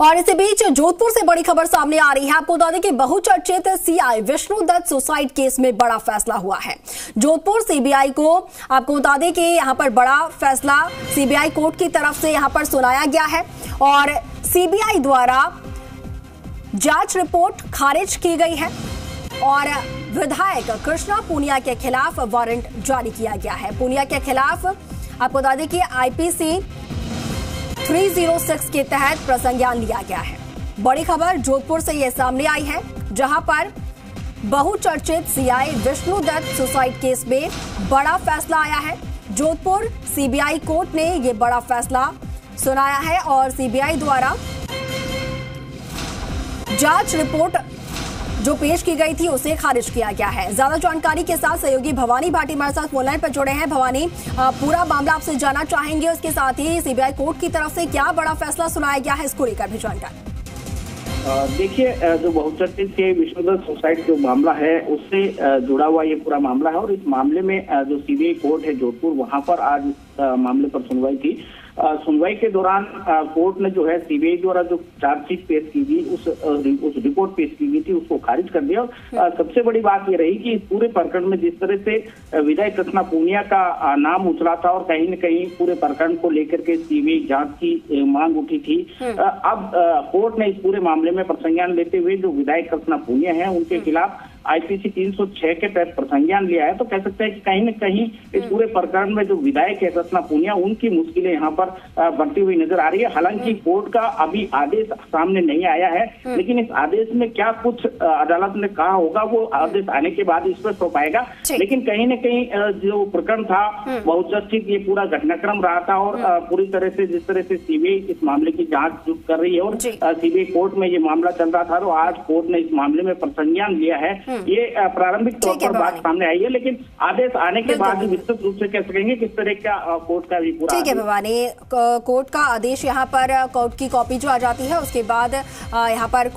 और इसी बीच जोधपुर से बड़ी खबर सामने आ रही है। आपको बता दें कि बहुचर्चित CI Vishnu Dutt suicide case में बड़ा फैसला हुआ है। जोधपुर सीबीआई को आपको बता दें कि यहाँ पर बड़ा फैसला सीबीआई कोर्ट की तरफ़ से यहाँ पर सुनाया गया है और सीबीआई द्वारा जाँच रिपोर्ट खारिज की गई है और विधायक कृष्णा पूनिया के खिलाफ वारंट जारी किया गया है। पूनिया के खिलाफ आपको बता दें कि आईपीसी 306 के तहत प्रसंज्ञान लिया गया है। बड़ी खबर जोधपुर से यह सामने आई है, जहाँ पर बहुचर्चित CI Vishnu Dutt suicide case में बड़ा फैसला आया है। जोधपुर सीबीआई कोर्ट ने यह बड़ा फैसला सुनाया है और सीबीआई द्वारा जाँच रिपोर्ट जो पेश की गई थी, उसे खारिज किया गया है। ज़्यादा जानकारी के साथ सहयोगी भवानी भाटी हमारे साथ फोनलाइन पर जुड़े हैं। भवानी पूरा मामला आपसे जानना चाहेंगे, उसके साथ ही सीबीआई कोर्ट की तरफ़ से क्या बड़ा फैसला सुनाया गया है, इसको लेकर भी जानकारी। देखिए जो बहुचर्चित के विश्वदत्त सुसाइड जो मामला है, उससे जुड़ा हुआ ये पूरा मामला है। और इस मामले में जो सीबीआई कोर्ट है जोधपुर, वहाँ पर आज मामले पर सुनवाई थी सुनवाई के दौरान कोर्ट ने जो है सीबीआई द्वारा जो चार्जशीट पेश की गई उस उस रिपोर्ट पेश की गई थी उसको खारिज कर दिया और सबसे बड़ी बात ये रही कि इस पूरे प्रकरण में जिस तरह से विजय कृष्णा पूनिया का नाम उछला था और कहीं न कहीं पूरे प्रकरण को लेकर के सीबीआई जाँच की मांग उठी थी हम्म। अब कोर्ट ने इस पूरे मामले में प्रसंज्ञान लेते हुए जो विधायक कृष्णा पूनिया है उनके हम्म। खिलाफ आईपीसी 306 के तहत प्रसंज्ञान लिया है तो कह सकते हैं कि कहीं न कहीं इस हम्म। पूरे प्रकरण में जो विधायक है रत्ना पूनिया उनकी मुश्किलें यहाँ पर बढ़ती हुई नज़र आ रही है। हालाँकि हम्म। कोर्ट का अभी आदेश सामने नहीं आया है हम्म। लेकिन इस आदेश में क्या कुछ अदालत ने कहा होगा वो आदेश आने के बाद स्पष्ट हो पाएगा लेकिन कहीं न कहीं जो प्रकरण था बहुचर्चित ये पूरा घटनाक्रम रहा था और पूरी तरह से जिस तरह से सीबीआई इस मामले की जाँच कर रही है और सीबीआई कोर्ट में ये मामला चल रहा था तो आज कोर्ट ने इस मामले में प्रसंज्ञान लिया है। ये प्रारंभिक तौर पर बात सामने आई है लेकिन आदेश आने के बाद विस्तृत रूप से कह सकेंगे किस तरह का कोर्ट का भी पूरा ठीक है भवानी। कोर्ट का आदेश यहाँ पर कोर्ट की कॉपी जो आ जाती है उसके बाद यहाँ पर